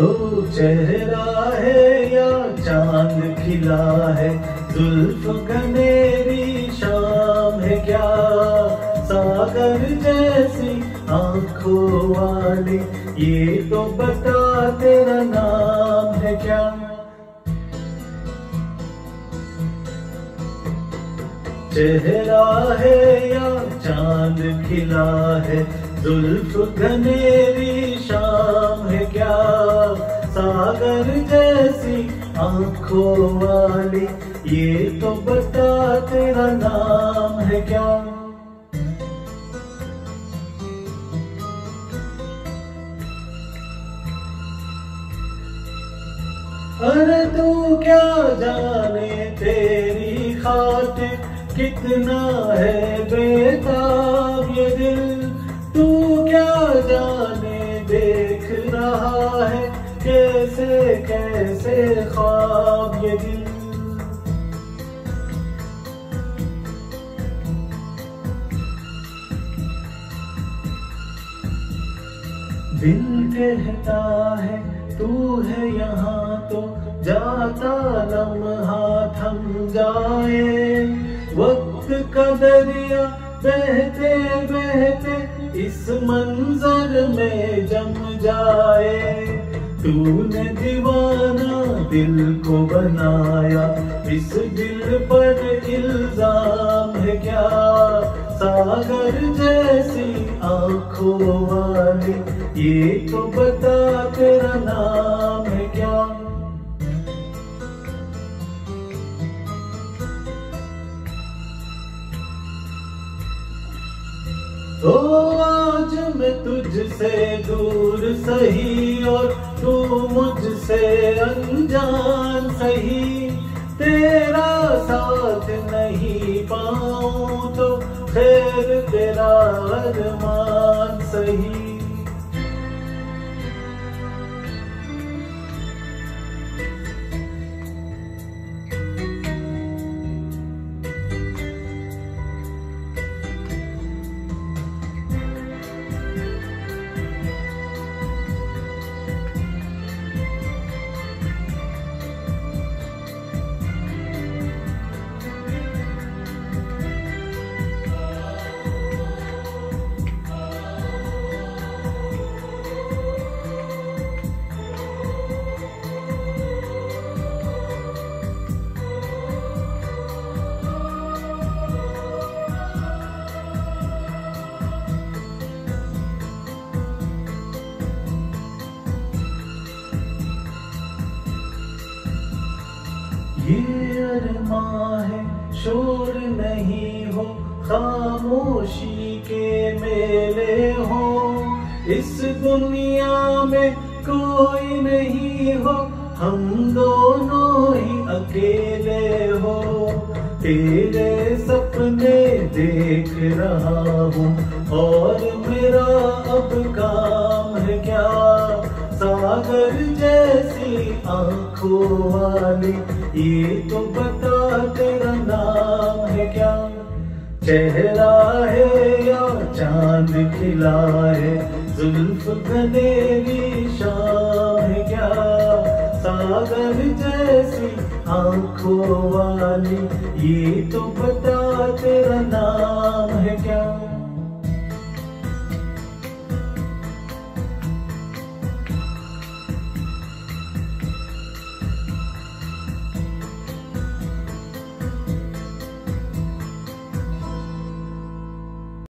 ओ चेहरा है या चाँद खिला है? जुल्फ गनेरी शाम है क्या? सागर जैसी आँखों वाली, ये तो बता तेरा नाम है क्या? चेहरा है या चाँद खिला है? जुल्फ घनेरी शाम है क्या? सागर जैसी आँखों वाली, ये तो बता तेरा नाम है क्या? अरे तू क्या जाने तेरी खातिर कितना है बेताब देख रहा है, कैसे कैसे ख्वाब ये दिल। दिल कहता है, तू है यहाँ तो जाता लम्हा थम जाए। वक्त का दरिया बहते बहते इस मंजर में जम जाए, तूने दीवाना दिल को बनाया। इस दिल पर इल्ज़ाम है क्या? सागर जैसी आँखों वाली, ये तो बता तेरा नाम। तो आज मैं तुझसे दूर सही और तू मुझसे अनजान सही। तेरा साथ नहीं पाऊँ तो खैर तेरा अरमान सही। ये अरमा है शोर नहीं हो, खामोशी के मेले हो। इस दुनिया में कोई नहीं हो, हम दोनों ही अकेले हो। तेरे सपने देख रहा हूँ, और मेरा अब काम है क्या? सागर जैसी आँखों वाली, ये तो बता तेरा नाम है क्या? चेहरा है या चाँद खिला है, जुल्फ गनेरी शाम है क्या? सागर जैसी आँखों वाली, ये तो बता तेरा नाम है क्या?